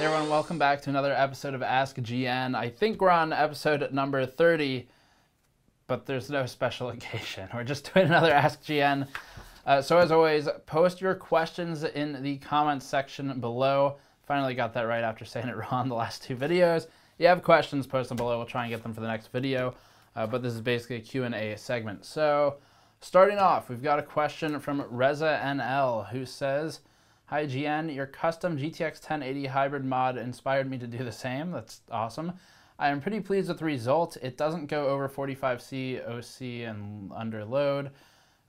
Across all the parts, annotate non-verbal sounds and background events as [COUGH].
Hey everyone, welcome back to another episode of Ask GN. I think we're on episode number 30, but there's no special [LAUGHS] occasion. We're just doing another Ask GN. Uh, so as always, post your questions in the comments section below. Finally got that right after saying it [LAUGHS] wrong the last two videos. If you have questions, post them below. We'll try and get them for the next video. Uh, but this is basically a Q&A segment. So starting off, we've got a question from Reza NL who says, Hi GN, your custom GTX 1080 hybrid mod inspired me to do the same. That's awesome. I am pretty pleased with the result. It doesn't go over 45C OC and under load.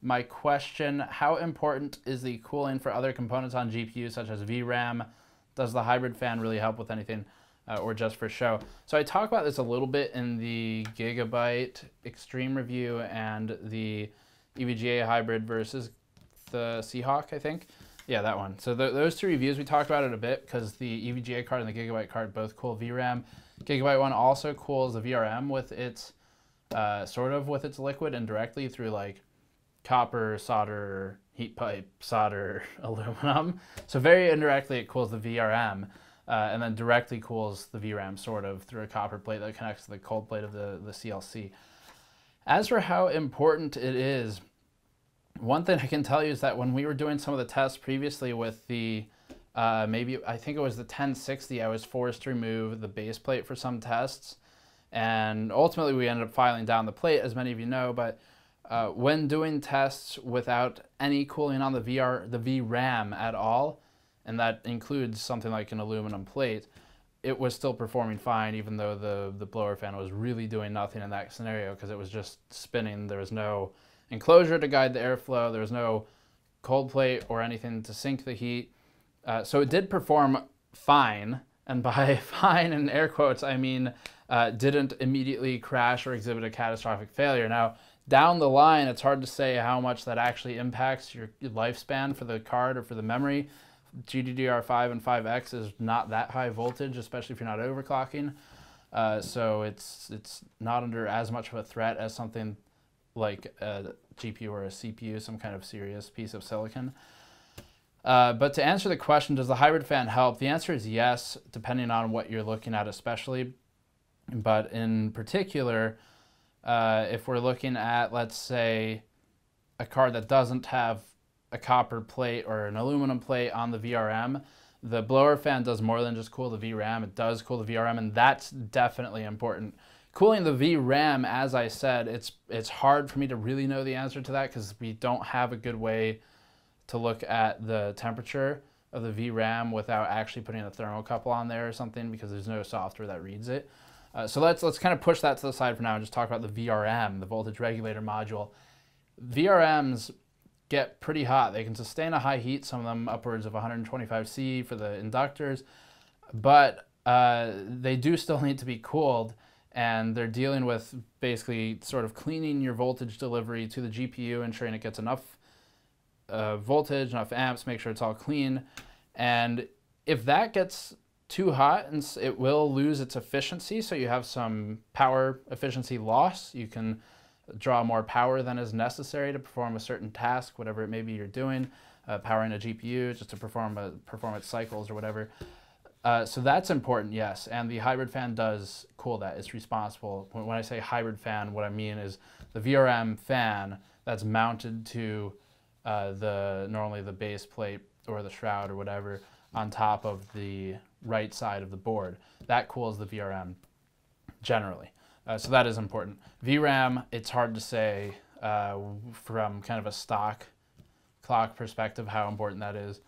My question, how important is the cooling for other components on GPUs such as VRAM? Does the hybrid fan really help with anything uh, or just for show? So I talk about this a little bit in the Gigabyte Extreme review and the EVGA hybrid versus the Seahawk, I think. Yeah, that one. So th those two reviews, we talked about it a bit because the EVGA card and the Gigabyte card both cool VRAM. Gigabyte one also cools the VRM with its, uh, sort of with its liquid indirectly through like copper, solder, heat pipe, solder, [LAUGHS] aluminum. So very indirectly it cools the VRM. Uh, and then directly cools the VRAM sort of through a copper plate that connects to the cold plate of the, the CLC. As for how important it is, one thing I can tell you is that when we were doing some of the tests previously with the, uh, maybe, I think it was the 1060, I was forced to remove the base plate for some tests. And ultimately we ended up filing down the plate, as many of you know, but uh, when doing tests without any cooling on the VR, the VRAM at all, and that includes something like an aluminum plate, it was still performing fine, even though the, the blower fan was really doing nothing in that scenario because it was just spinning. There was no enclosure to guide the airflow. There was no cold plate or anything to sink the heat. Uh, so it did perform fine. And by [LAUGHS] fine in air quotes, I mean uh, didn't immediately crash or exhibit a catastrophic failure. Now, down the line, it's hard to say how much that actually impacts your lifespan for the card or for the memory. GDDR5 and 5X is not that high voltage, especially if you're not overclocking. Uh, so it's it's not under as much of a threat as something like a GPU or a CPU, some kind of serious piece of silicon. Uh, but to answer the question, does the hybrid fan help? The answer is yes, depending on what you're looking at especially. But in particular, uh, if we're looking at, let's say, a card that doesn't have a copper plate or an aluminum plate on the VRM, the blower fan does more than just cool the VRAM. It does cool the VRM, and that's definitely important. Cooling the VRAM, as I said, it's it's hard for me to really know the answer to that because we don't have a good way to look at the temperature of the VRAM without actually putting a thermocouple on there or something because there's no software that reads it. Uh, so let's let's kind of push that to the side for now and just talk about the VRM, the voltage regulator module. VRMs get pretty hot. They can sustain a high heat, some of them upwards of 125 C for the inductors, but uh, they do still [LAUGHS] need to be cooled and they're dealing with basically sort of cleaning your voltage delivery to the GPU, ensuring it gets enough uh, voltage, enough amps, make sure it's all clean. And if that gets too hot, and it will lose its efficiency. So you have some power efficiency loss. You can draw more power than is necessary to perform a certain task, whatever it may be you're doing, uh, powering a GPU just to perform a, performance cycles or whatever. Uh, so that's important, yes. And the hybrid fan does cool that. It's responsible. When I say hybrid fan, what I mean is the VRM fan that's mounted to uh, the normally the base plate or the shroud or whatever on top of the right side of the board. That cools the VRM generally. Uh, so that is important. VRAM, it's hard to say uh, from kind of a stock clock perspective how important that is.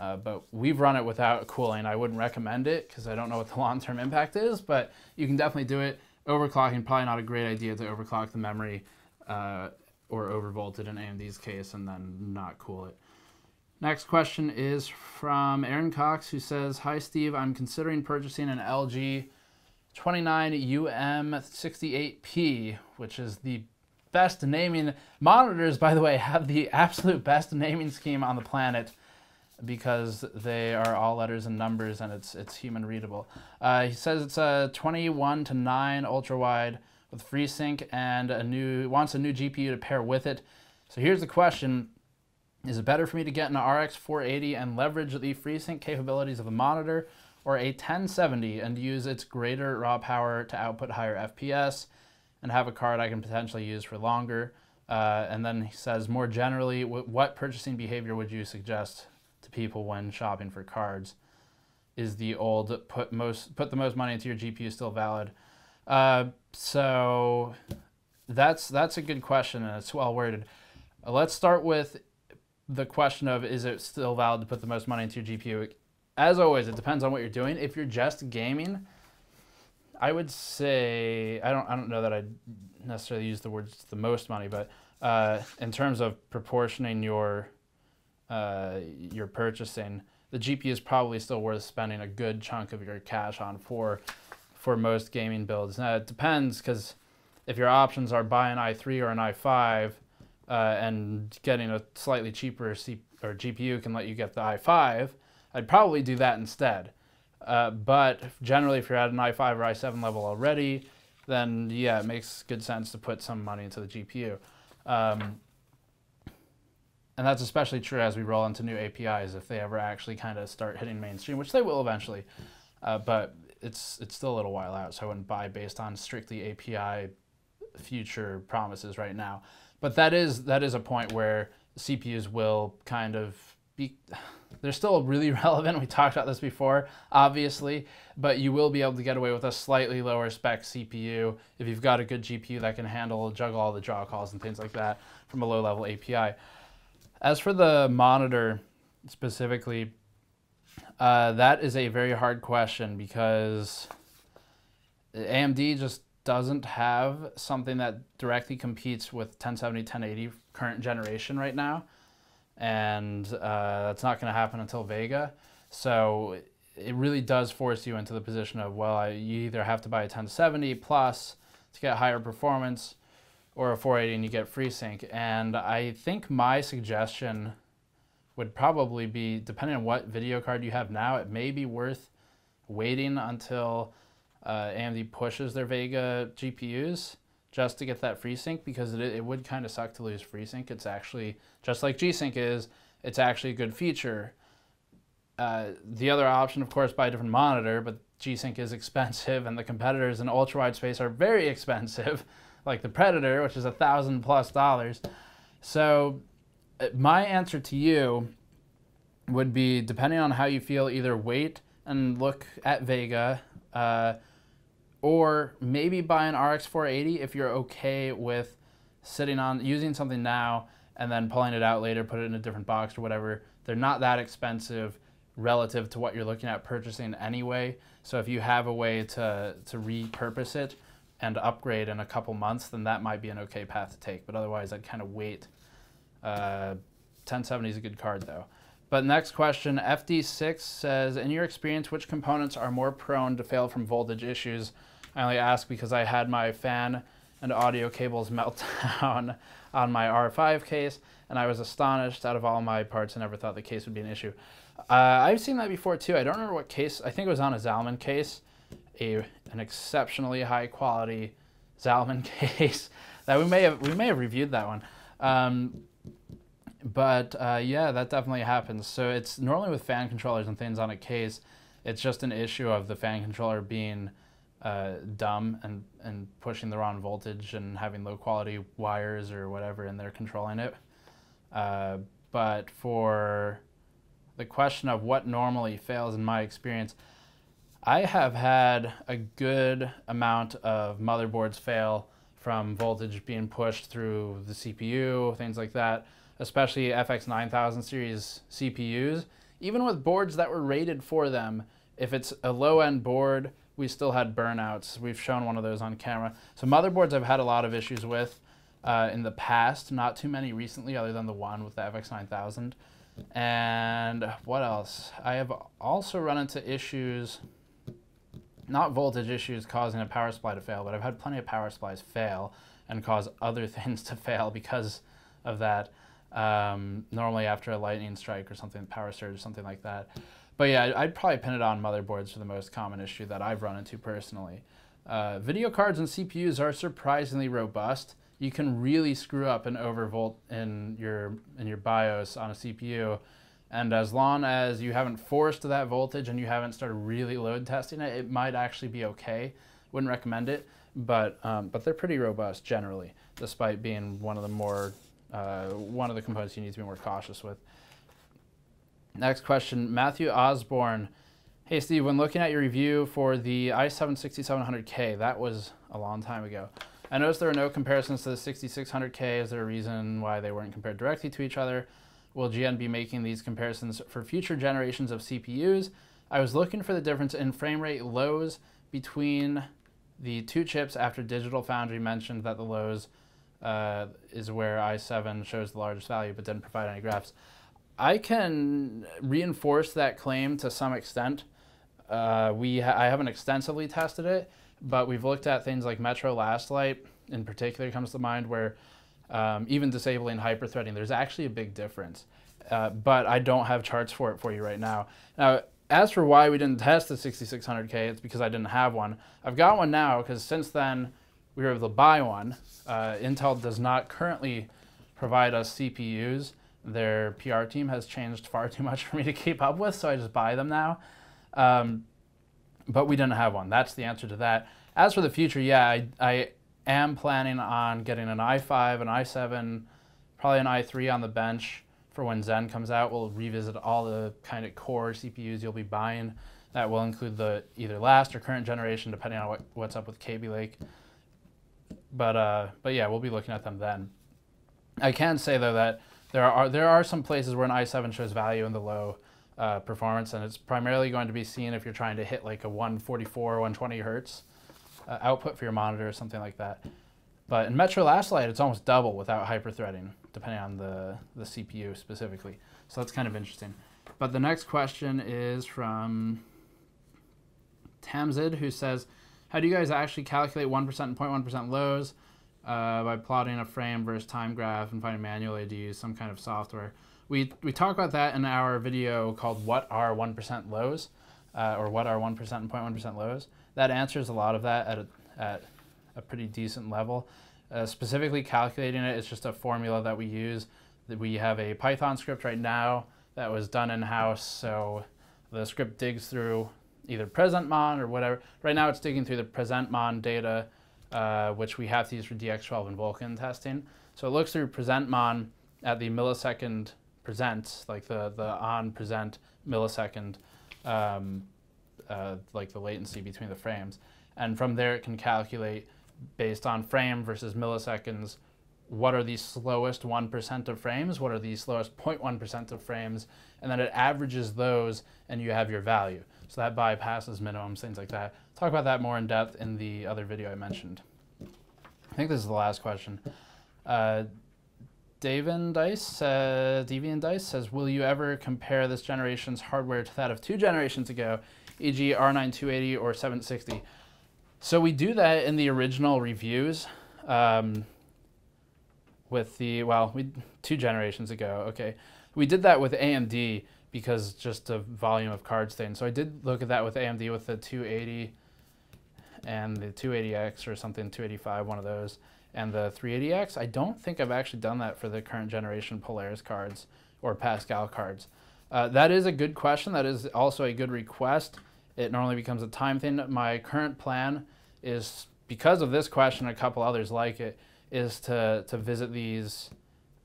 Uh, but we've run it without cooling. I wouldn't recommend it because I don't know what the [LAUGHS] long-term impact is, but you can definitely do it. Overclocking, probably not a great idea to overclock the memory uh, or overvolted in AMD's case and then not cool it. Next question is from Aaron Cox who says, Hi Steve, I'm considering purchasing an LG 29UM68P, which is the best naming. Monitors, by the way, have the [LAUGHS] absolute best naming scheme on the planet because they are all letters and numbers and it's it's human readable. Uh, he says it's a 21 to 9 ultra wide with FreeSync and a new wants a new GPU to pair with it. So here's the question. Is it better for me to get an RX 480 and leverage the FreeSync capabilities of the monitor or a 1070 and use its greater raw power to output higher FPS and have a card I can potentially use for longer. Uh, and then he says, more generally, what purchasing behavior would you suggest people when shopping for cards? Is the old put most put the most money into your GPU still valid? Uh, so that's that's a good question and it's well worded. Let's start with the question of is it still valid to put the most money into your GPU? As always, it depends on what you're doing. If you're just gaming, I would say I don't I don't know that I necessarily use the words the most money, but uh, in terms of proportioning your uh, your purchasing, the GPU is probably still worth spending a good chunk of your cash on for for most gaming builds. Now it depends because if your options are buy an i3 or an i5 uh, and getting a slightly cheaper C or GPU can let you get the i5, I'd probably do that instead. Uh, but generally, if you're at an i5 or i7 level already, then yeah, it makes good sense to put some money into the GPU. Um, and that's especially true as we roll into new APIs if they ever actually kind of start hitting mainstream, which they will eventually. Uh, but it's it's still a little while out, so I wouldn't buy based on strictly API future promises right now. But that is that is a point where CPUs will kind of be [SIGHS] they're still really [LAUGHS] relevant. We talked about this before, obviously, but you will be able to get away with a slightly lower spec CPU if you've got a good GPU that can handle juggle all the draw calls and things like that from a low level API. As for the monitor specifically, uh, that is a very hard question because AMD just doesn't have something that directly competes with 1070, 1080 current generation right now. And uh, that's not going to happen until Vega. So it really does force you into the position of, well, I, you either have to buy a 1070 plus to get higher performance or a 480 and you get FreeSync. And I think my suggestion would probably be, depending on what video card you have now, it may be worth waiting until uh, AMD pushes their Vega GPUs just to get that FreeSync because it, it would kind of suck to lose FreeSync. It's actually, just like G-Sync is, it's actually a good feature. Uh, the other option, of course, buy a different monitor, but G-Sync is [LAUGHS] expensive and the competitors in ultra-wide space are very expensive, like the Predator, which is a thousand plus dollars. So uh, my answer to you would be, depending on how you feel, either wait and look at Vega, uh, or maybe buy an RX 480 if you're okay with sitting on using something now and then pulling it out later, put it in a different box or whatever. They're not that expensive relative to what you're looking at purchasing anyway. So if you have a way to to repurpose it and upgrade in a couple months, then that might be an okay path to take. But otherwise, I'd kind of wait. Uh, 1070 is a good card though. But next question, FD6 says, in your experience, which components are more prone to fail from voltage issues? I only ask because I had my fan and audio cables [LAUGHS] melt down on my R5 case, and I was astonished out of all my parts and never thought the case would be an issue. Uh, I've seen that before too. I don't remember what case. I think it was on a Zalman case, a an exceptionally high quality Zalman [LAUGHS] case that we may have we may have reviewed that one. Um, but uh, yeah, that definitely happens. So it's normally with fan controllers and things on a case, it's just an issue of the fan controller being uh, dumb and, and pushing the wrong voltage and having low quality wires or whatever and they're controlling it. Uh, but for the question of what normally fails in my experience, I have had a good amount of motherboards fail from voltage being pushed through the CPU, things like that, especially FX 9000 series CPUs. Even with boards that were rated for them, if it's a low end board we still had burnouts. We've shown one of those on camera. So motherboards I've had a lot of issues with uh, in the past, not too many recently other than the one with the FX9000. And what else? I have also run into issues, not voltage issues causing a power supply to fail, but I've had plenty of power supplies fail and cause other [LAUGHS] things to fail because of that. Um, normally after a lightning strike or something, power surge or something like that. But yeah, I'd probably pin it on motherboards for the most common issue that I've run into personally. Uh, video cards and CPUs are surprisingly robust. You can really screw up an overvolt in your in your BIOS on a CPU, And as long as you haven't forced that voltage and you haven't started really load testing it, it might actually be okay. Wouldn't recommend it, but um, but they're pretty robust generally, despite being one of the more uh, one of the components you need to be more cautious with. Next question, Matthew Osborne. Hey Steve, when looking at your review for the i7-6700K, that was a long time ago. I noticed there were no comparisons to the 6600K. Is there a reason why they weren't compared directly to each other? Will GN be making these comparisons for future generations of CPUs? I was looking for the difference in frame rate lows between the two chips after Digital Foundry mentioned that the lows uh, is where i7 shows the largest value but didn't provide any graphs. I can reinforce that claim to some extent. Uh, we ha I haven't extensively tested it, but we've looked at things like Metro Last Light in particular comes to mind where um, even disabling hyperthreading, there's actually a big difference. Uh, but I don't have charts for it for you right now. Now, as for why we didn't test the 6600K, it's because I didn't have one. I've got one now because since then we were able to buy one. Uh, Intel does not currently provide us CPUs. Their PR team has changed far [LAUGHS] too much for me to keep up with, so I just buy them now. Um, but we didn't have one. That's the answer to that. As for the future, yeah, I, I am planning on getting an i5, an i7, probably an i3 on the bench for when Zen comes out. We'll revisit all the kind of core CPUs you'll be buying. That will include the either last or current generation, depending on what, what's up with Kaby Lake. But uh, but yeah, we'll be looking at them then. I can say though that there are there are some places where an i7 shows value in the low uh, performance, and it's primarily going to be seen if you're trying to hit like a 144, 120 hertz uh, output for your monitor or something like that. But in Metro Last Light, it's almost double without hyperthreading, depending on the, the CPU specifically. So that's kind of interesting. But the next question is from Tamzid, who says, how do you guys actually calculate 1% and 0.1% lows uh, by plotting a frame versus time graph and finding manually to use some kind of software? We, we talk about that in our video called What Are 1% Lows, uh, or What Are 1% and 0.1% Lows that answers a lot of that at a, at a pretty decent level. Uh, specifically calculating it, it's just a formula that we use. We have a Python script right now that was done in-house, so the script digs through either presentmon or whatever. Right now it's digging through the presentmon data, uh, which we have to use for DX12 and Vulkan testing. So it looks through presentmon at the millisecond present, like the, the on present millisecond um, uh, like the latency between the frames. And from there, it can calculate based on frame versus milliseconds, what are the slowest 1% of frames, what are the slowest 0.1% of frames, and then it averages those and you have your value. So that bypasses minimums, things like that. Talk about that more in depth in the other video I mentioned. I think this is the last question. Uh, Dice, uh, Deviant Dice says, will you ever compare this generation's hardware to that of two generations ago e.g. R9 280 or 760. So we do that in the original reviews um, with the, well, we two generations ago, okay. We did that with AMD because just the volume of cards thing. So I did look at that with AMD with the 280 and the 280X or something, 285, one of those, and the 380X. I don't think I've actually done that for the current generation Polaris cards or Pascal cards. Uh, that is a good question. That is also a good request. It normally becomes a time thing. My current plan is, because of this question a couple others like it, is to, to visit these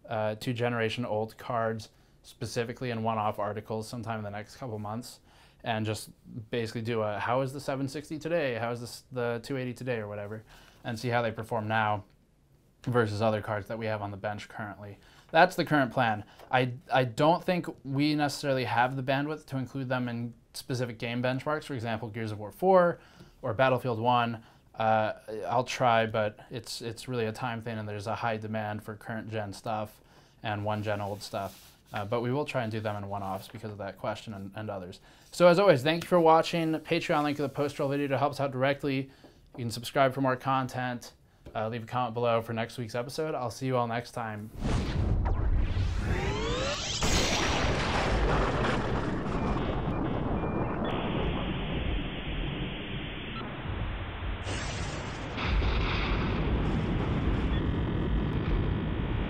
uh, two generation old cards specifically in one-off articles sometime in the next couple months and just basically do a how is the 760 today, how is this, the 280 today or whatever, and see how they perform now versus other cards that we have on the bench currently. That's the current plan. I, I don't think we necessarily have the bandwidth to include them in specific game benchmarks, for example, Gears of War 4 or Battlefield 1. Uh, I'll try, but it's, it's really a time thing and there's a high demand for current gen stuff and one gen old stuff. Uh, but we will try and do them in one-offs because of that question and, and others. So as always, thank you for watching. Patreon link in the post roll video to help us out directly. You can subscribe for more content. Uh, leave a comment below for next week's episode. I'll see you all next time.